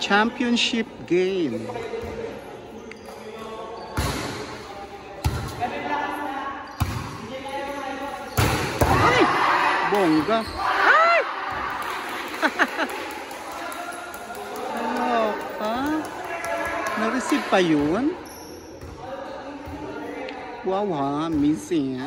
championship game. Ay! Bongga. Ay! Loka. Oh, Na-receive pa yun? Wow ha, missing.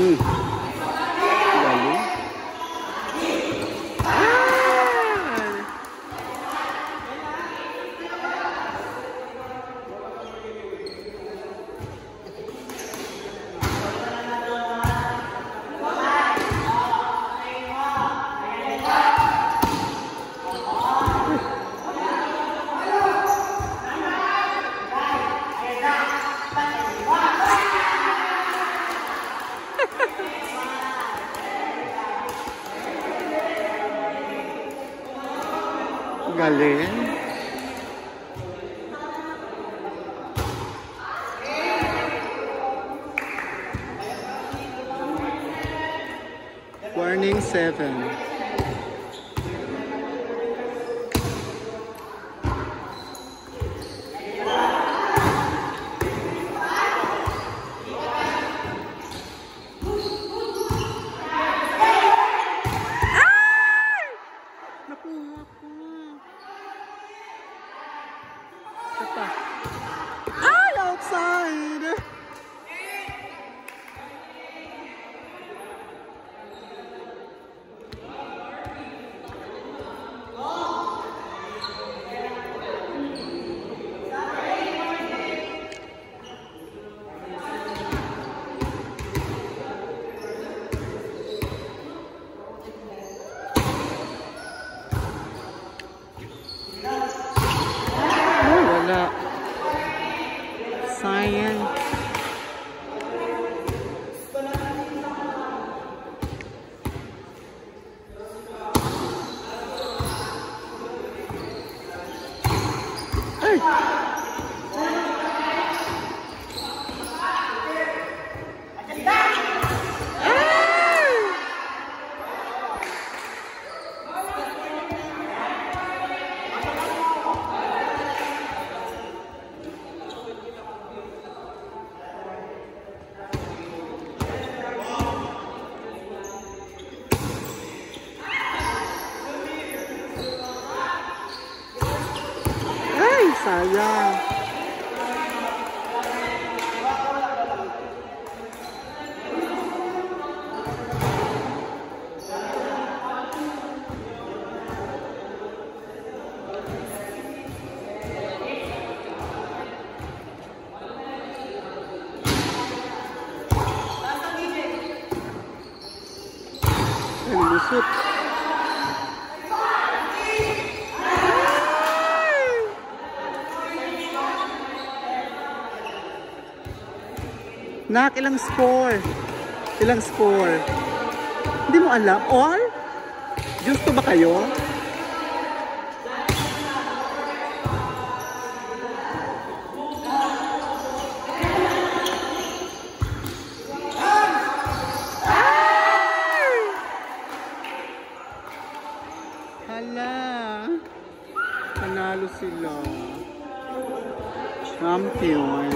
Mm. Galing. Warning 7. Nakuha ko. Hey! saya Ini Nak, ilang score? Ilang score? Hindi mo alam? All? Gusto ba kayo? Ay! Hala. Panalo sila. Champion.